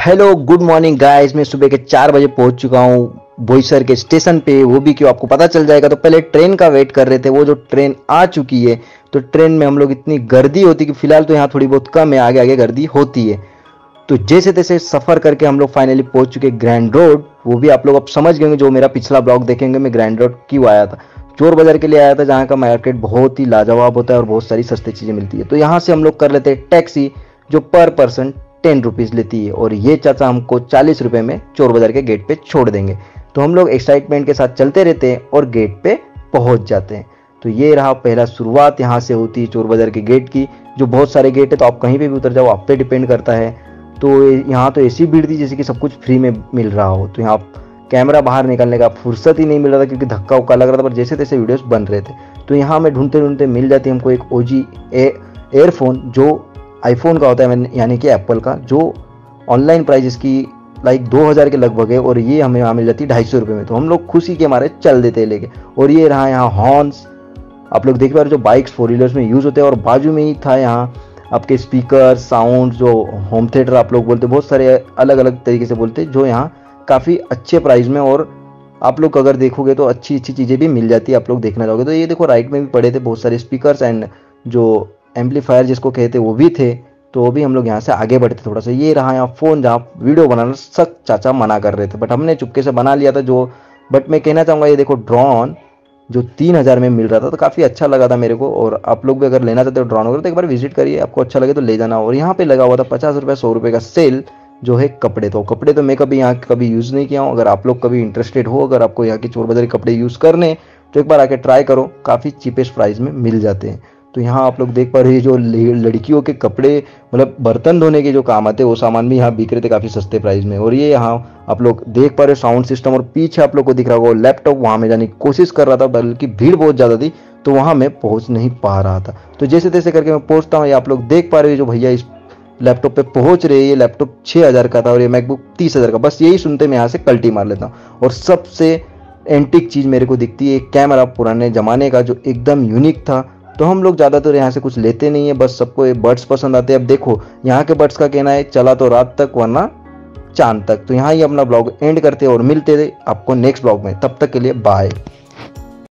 Hello, good morning guys. मैं सुबह के चार बजे पहुँच चुका हूँ बोईसर के स्टेशन पे। वो भी क्यों आपको पता चल जाएगा तो पहले ट्रेन का वेट कर रहे थे। वो जो ट्रेन आ चुकी है तो ट्रेन में हम लोग इतनी गर्दी होती कि फ़िलहाल तो यहाँ थोड़ी बहुत कम है आगे आगे गर्दी होती है। तो जैसे तैसे सफ़र करके हम लोग फाइनली पहुँच चुके ग्रैंड रोड वो भी आप लोग अब समझ गए जो मेरा पिछला ब्लॉग देखेंगे, मैं ग्रैंड रोड क्यों आया था। चोर बाज़ार के लिए आया था, जहाँ का मार्केट बहुत ही लाजवाब होता है और बहुत सारी सस्ती चीज़ें मिलती है। तो यहाँ से हम लोग कर लेते हैं टैक्सी, जो पर पर्सन टेन रुपीज़ लेती है और ये चाचा हमको चालीस रुपये में चोर बाज़ार के गेट पे छोड़ देंगे। तो हम लोग एक्साइटमेंट के साथ चलते रहते हैं और गेट पे पहुँच जाते हैं। तो ये रहा पहला शुरुआत यहाँ से होती है चोर बाज़ार के गेट की, जो बहुत सारे गेट है तो आप कहीं पे भी उतर जाओ, आप पे डिपेंड करता है। तो यहाँ तो ऐसी भीड़ थी जैसे कि सब कुछ फ्री में मिल रहा हो। तो यहाँ कैमरा बाहर निकलने का फुर्सत ही नहीं मिल रहा था क्योंकि धक्का उक्का लग रहा था, पर जैसे तैसे वीडियोस बन रहे थे। तो यहाँ में ढूंढते ढूंढते मिल जाती हमको एक ओजी एयरफोन जो आईफोन का होता है यानी कि एप्पल का, जो ऑनलाइन प्राइस इसकी लाइक दो हज़ार के लगभग है, और ये हमें यहाँ मिल जाती है ढाई सौ रुपये में। तो हम लोग खुशी के मारे चल देते हैं लेके। और ये रहा यहाँ हॉर्न्स आप लोग देख पा रहे जो बाइक्स फोर व्हीलर्स में यूज़ होते हैं, और बाजू में ही था यहाँ आपके स्पीकर साउंड जो होम थिएटर आप लोग बोलते बहुत सारे अलग अलग तरीके से बोलते जो यहाँ काफ़ी अच्छे प्राइस में, और आप लोग अगर देखोगे तो अच्छी अच्छी चीज़ें भी मिल जाती है, आप लोग देखना चाहोगे। तो ये देखो राइट में भी पड़े थे बहुत सारे स्पीकर्स एंड जो एम्पलीफायर जिसको कहते वो भी थे तो वो भी हम लोग यहाँ से आगे बढ़ते थोड़ा सा। ये रहा यहाँ फ़ोन जहाँ वीडियो बनाना सख्त चाचा मना कर रहे थे बट हमने चुपके से बना लिया था जो बट मैं कहना चाहूँगा ये देखो ड्रोन जो तीन हज़ार में मिल रहा था तो काफ़ी अच्छा लगा था मेरे को, और आप लोग भी अगर लेना चाहते हो ड्रोन वगैरह तो एक बार विज़िट करिए, आपको अच्छा लगे तो ले जाना। और यहाँ पे लगा हुआ था पचास रुपये सौ रुपये का सेल जो है कपड़े तो कपड़े तो मैं कभी यहाँ कभी यूज़ नहीं किया हूँ। अगर आप लोग कभी इंटरेस्टेड हो, अगर आपको यहाँ की चोर बाजारी कपड़े यूज़ करने तो एक बार आके ट्राई करो, काफ़ी चीपेस्ट प्राइस में मिल जाते हैं। तो यहाँ आप लोग देख पा रहे जो लड़कियों के कपड़े मतलब बर्तन धोने के जो काम आते हैं, वो सामान भी यहाँ बिक रहे थे काफ़ी सस्ते प्राइस में। और ये यहाँ आप लोग देख पा रहे साउंड सिस्टम और पीछे आप लोग को दिख रहा होगा लैपटॉप वहाँ में जाने की कोशिश कर रहा था, बल्कि भीड़ बहुत ज़्यादा थी तो वहाँ मैं पहुँच नहीं पा रहा था। तो जैसे तैसे करके मैं पहुँचता हूँ, ये आप लोग देख पा रहे जो भैया इस लैपटॉप पे पहुँच रहे ये लैपटॉप छः हज़ार का था और ये मैकबुक तीस हज़ार का। बस यही सुनते मैं यहाँ से कल्टी मार लेता हूँ। और सबसे एंटिक चीज़ मेरे को दिखती है कैमरा पुराने ज़माने का जो एकदम यूनिक था तो हम लोग ज़्यादातर यहाँ से कुछ लेते नहीं है, बस सबको ये बर्ड्स पसंद आते हैं। अब देखो, यहाँ के बर्ड्स का कहना है, चला तो रात तक, वरना चाँद तक। तो यहाँ ही अपना ब्लॉग एंड करते हैं और मिलते थे आपको नेक्स्ट ब्लॉग में। तब तक के लिए बाय